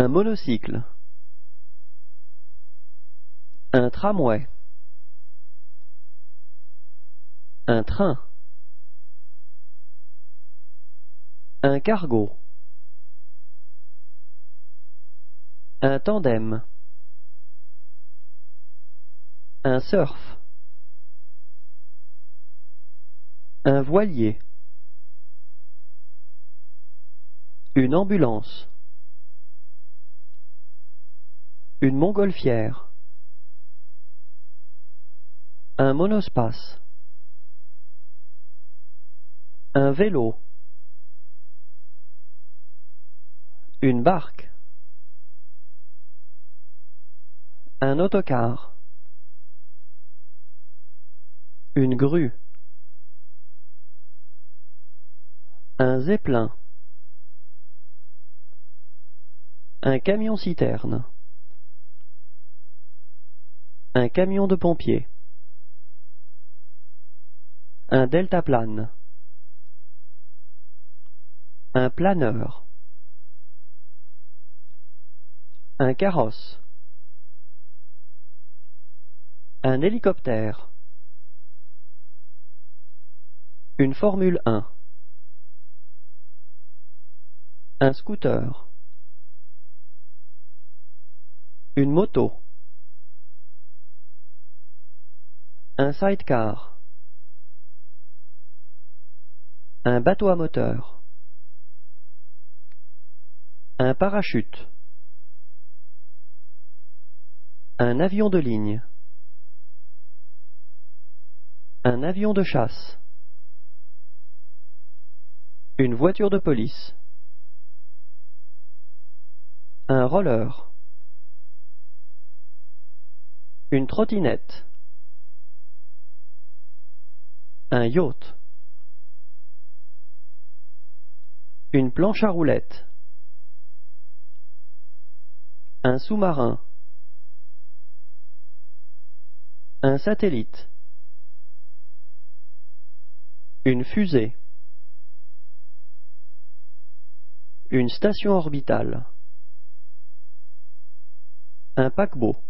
Un monocycle. Un tramway. Un train. Un cargo. Un tandem. Un surf. Un voilier. Une ambulance. Une montgolfière. Un monospace. Un vélo. Une barque. Un autocar. Une grue. Un zeppelin. Un camion-citerne. Un camion de pompier. Un deltaplane. Un planeur. Un carrosse. Un hélicoptère. Une Formule 1. Un scooter. Une moto. Un sidecar. Un bateau à moteur. Un parachute. Un avion de ligne. Un avion de chasse. Une voiture de police. Un roller. Une trottinette. Un yacht. Une planche à roulettes. Un sous-marin. Un satellite. Une fusée. Une station orbitale. Un paquebot.